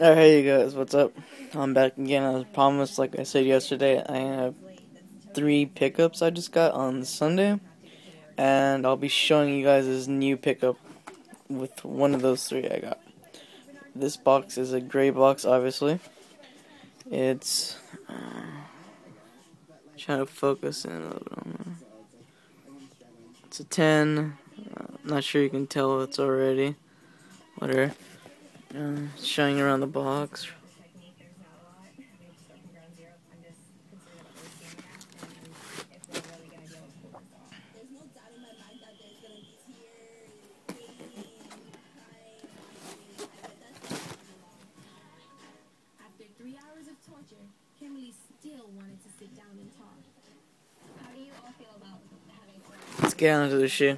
Alright, hey you guys, what's up? I'm back again. As promised, like I said yesterday, I have three pickups I just got on Sunday, and I'll be showing you guys this new pickup with one of those three I got. This box is a gray box, obviously. It's uh, trying to focus in a little bit. It's a 10. Uh, not sure you can tell it's already. Whatever. Uh, showing around the box. Let's get on to the shoe.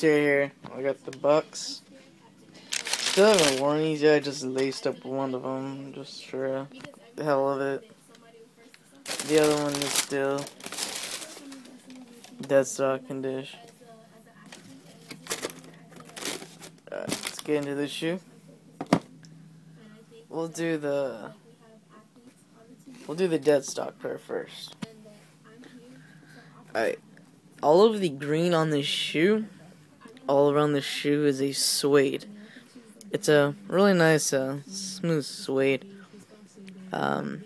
Let's here. I got the Bucks. Still haven't worn these yet. I just laced up one of them just for the hell of it. The other one is still dead stock condition. Alright, let's get into the shoe. We'll do the we'll do the dead stock pair first. Alright. All of the green on this shoe all around the shoe is a suede. It's a really nice, uh, smooth suede. Um,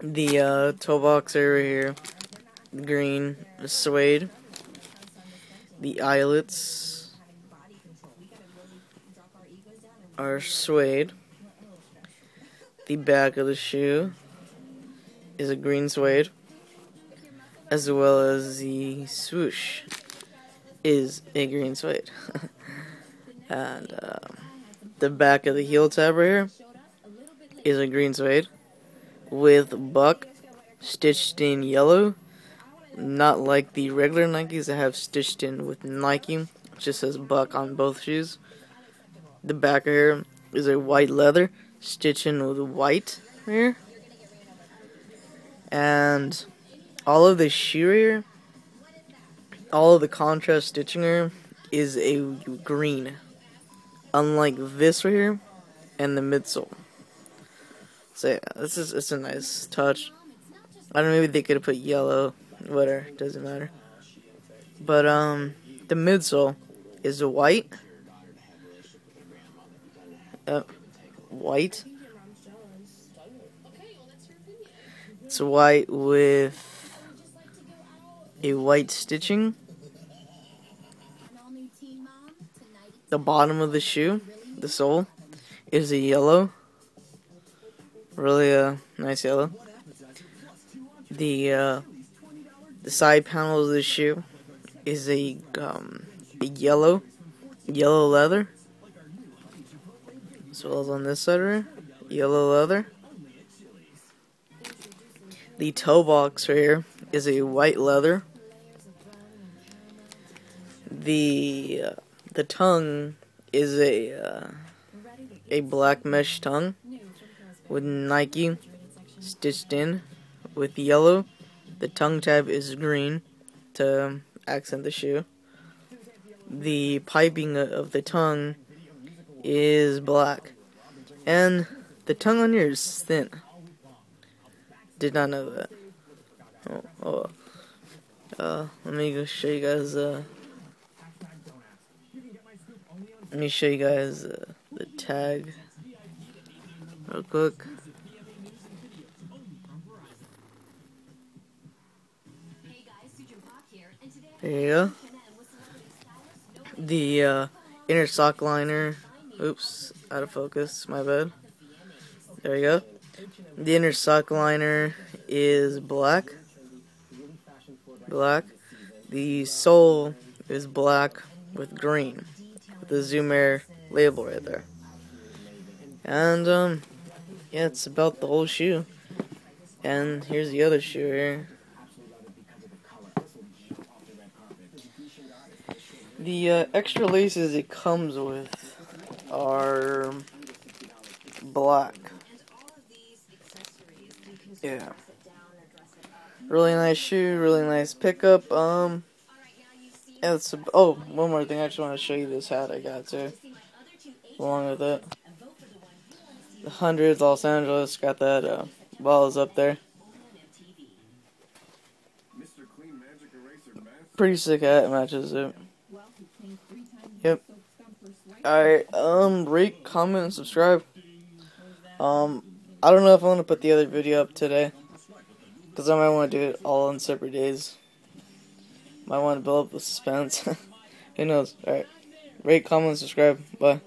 the uh, toe box area here, green suede. The eyelets are suede. The back of the shoe is a green suede, as well as the swoosh is a green suede. and um, the back of the heel tab right here is a green suede with buck stitched in yellow. Not like the regular Nikes that have stitched in with Nike. It just says buck on both shoes. The back of here is a white leather stitching with white here. And all of the shoe here all of the contrast stitching here is a green. Unlike this right here and the midsole. So yeah, this is it's a nice touch. I don't know, maybe they could have put yellow, whatever, doesn't matter. But um the midsole is a white. Uh, white. It's white with a white stitching the bottom of the shoe, the sole, is a yellow. Really a nice yellow. The uh, the side panel of the shoe is a um, a yellow, yellow leather. As well as on this side right, yellow leather. The toe box right here is a white leather. The uh, the tongue is a uh, a black mesh tongue with Nike stitched in with yellow. The tongue tab is green to accent the shoe. The piping of the tongue is black. And the tongue on is thin. Did not know that. Oh, oh. Uh, let me go show you guys uh, let me show you guys uh, the tag real quick. There you go. The uh, inner sock liner. Oops, out of focus. My bad. There you go. The inner sock liner is black. Black. The sole is black with green the Zoom Air label right there. And, um, yeah, it's about the whole shoe. And here's the other shoe here. The uh, extra laces it comes with are black. Yeah. Really nice shoe, really nice pickup. Um, Yeah, it's a, oh, one more thing. I just want to show you this hat I got too. Along with it. The hundreds Los Angeles got that uh, balls up there. Pretty sick hat matches it. Yep. Alright, um, rate, comment, and subscribe. Um, I don't know if I want to put the other video up today. Because I might want to do it all on separate days. Might want to build up the suspense. Who knows? Alright. Rate, comment, subscribe. Bye.